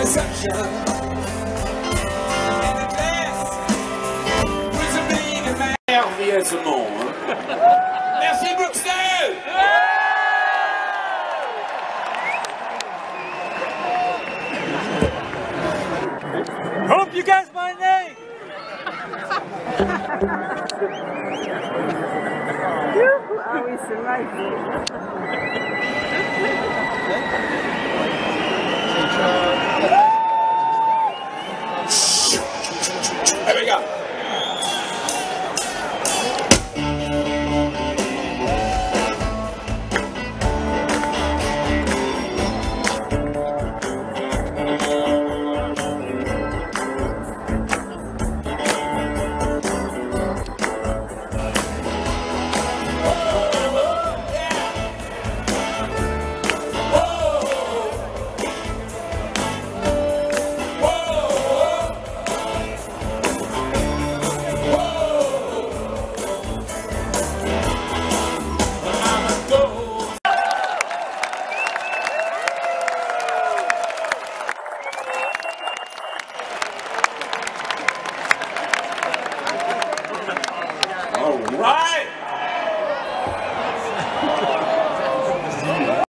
reception. And the glass, with a being a man. Merveilleusement. Merci, Bruxelles! Hope you guess my name. Ah oui, c'est vrai.